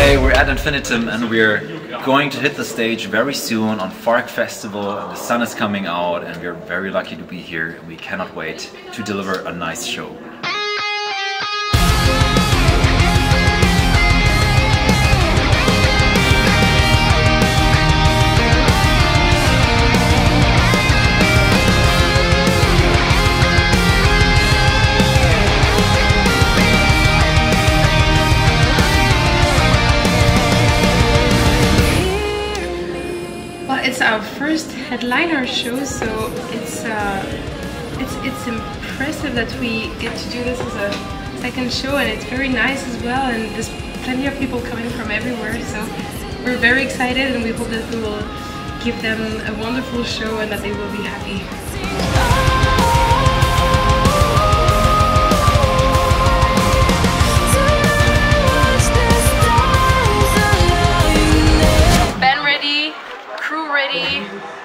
Hey, we're Ad Infinitum and we're going to hit the stage very soon on Fark Festival. The sun is coming out and we're very lucky to be here we cannot wait to deliver a nice show. It's our first headliner show, so it's uh, it's it's impressive that we get to do this as a second show, and it's very nice as well. And there's plenty of people coming from everywhere, so we're very excited, and we hope that we will give them a wonderful show and that they will be happy.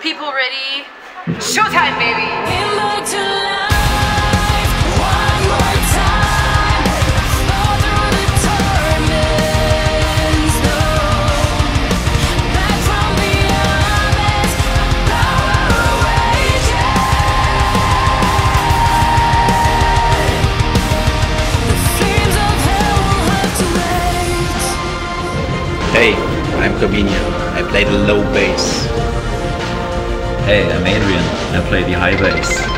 People ready. Showtime, baby! Hey, I'm Korbinian. I play the low bass. Hey, I'm Adrian. and I play the high bass.